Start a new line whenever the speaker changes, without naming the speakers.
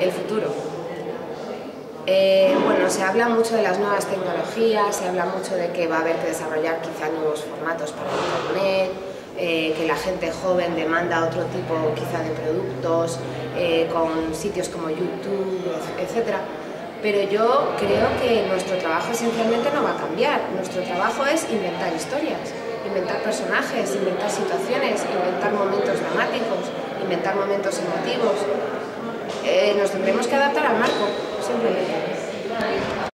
El futuro. Eh, bueno, se habla mucho de las nuevas tecnologías, se habla mucho de que va a haber que desarrollar quizá nuevos formatos para Internet, eh, que la gente joven demanda otro tipo quizá de productos, eh, con sitios como YouTube, etc. Pero yo creo que nuestro trabajo esencialmente no va a cambiar. Nuestro trabajo es inventar historias, inventar personajes, inventar situaciones, inventar momentos dramáticos, inventar momentos emotivos. Nos tendremos que adaptar al marco, simplemente.